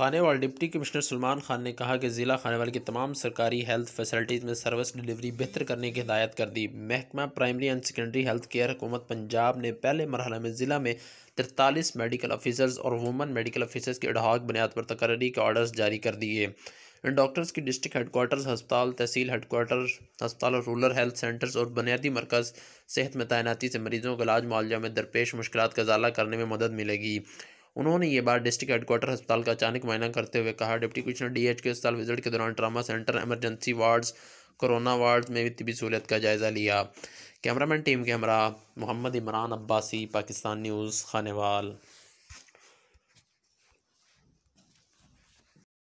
Khanewal deputy commissioner Salman Khan ने कहा कि ज़िला खानेवाल की तमाम सरकारी हेल्थ फैसिलिटीज़ में सर्विस डिलीवरी बेहतर करने की हिदायत कर दी। महकमा primary and secondary health care हुकूमत पंजाब ने पहले मरहला में ज़िला में तिरतालीस मेडिकल ऑफिसर्स और वुमन मेडिकल ऑफिसर्स की अडहाक बुनियाद पर तकर्री के ऑर्डर्स जारी कर दिए। इन डॉक्टर्स की डिस्ट्रिक्ट हेडकोार्टर्स अस्पताल, तहसील हेडकोार्टर अस्पताल और रूरल हेल्थ सेंटर्स और बुनियादी मरकज़ सेहत में तैनाती से मरीजों को इलाज मुआवजा में दरपेश मुश्किल का ज़ाला करने में मदद मिलेगी। उन्होंने ये बात डिस्ट्रिक्ट हेडक्वार्टर अस्पताल का अचानक मुआयना करते हुए कहा, डिप्टी कमिश्नर डी एच के अस्पताल विज़िट के दौरान trauma centre emergency wards, corona ward में भी तबी सहूलियत का जायज़ा लिया। Cameraman team camera, Mohammad Imran Abbasi, Pakistan news, Khanewal.